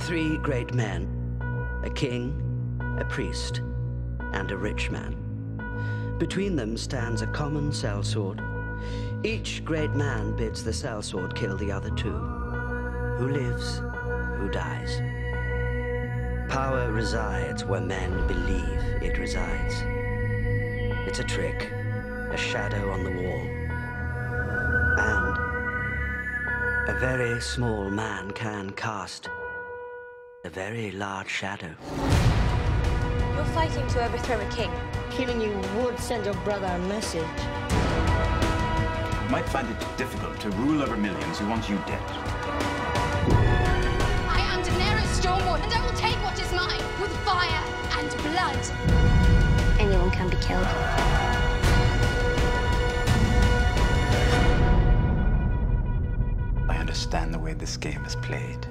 Three great men a king, a priest, and a rich man. Between them stands a common sellsword. Each great man bids the sellsword kill the other two. Who lives, who dies. Power resides where men believe it resides. It's a trick, a shadow on the wall. And a very small man can cast a very large shadow. You're fighting to overthrow a king. Killing you would send your brother a message. You might find it difficult to rule over millions who want you dead. I am Daenerys Stormborn, and I will take what is mine with fire and blood. Anyone can be killed. I understand the way this game is played.